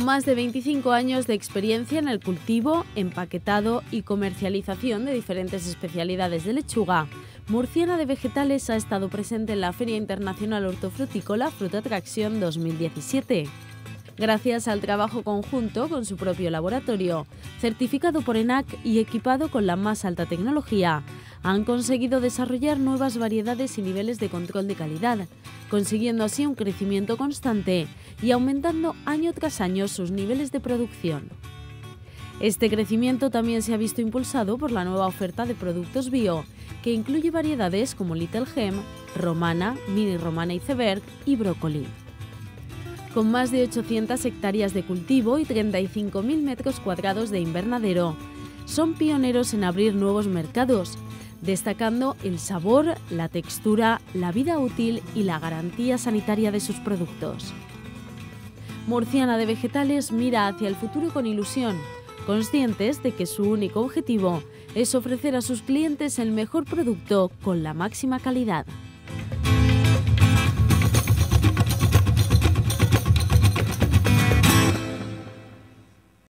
Con más de 25 años de experiencia en el cultivo, empaquetado y comercialización de diferentes especialidades de lechuga, Murciana de Vegetales ha estado presente en la Feria Internacional Hortofrutícola Fruta Atracción 2017. Gracias al trabajo conjunto con su propio laboratorio, certificado por ENAC y equipado con la más alta tecnología, han conseguido desarrollar nuevas variedades y niveles de control de calidad, consiguiendo así un crecimiento constante y aumentando año tras año sus niveles de producción. Este crecimiento también se ha visto impulsado por la nueva oferta de productos bio, que incluye variedades como Little Gem, Romana, Mini Romana Iceberg y Brócoli. Con más de 800 hectáreas de cultivo y 35.000 metros cuadrados de invernadero, son pioneros en abrir nuevos mercados, destacando el sabor, la textura, la vida útil y la garantía sanitaria de sus productos. Murciana de Vegetales mira hacia el futuro con ilusión, conscientes de que su único objetivo es ofrecer a sus clientes el mejor producto con la máxima calidad.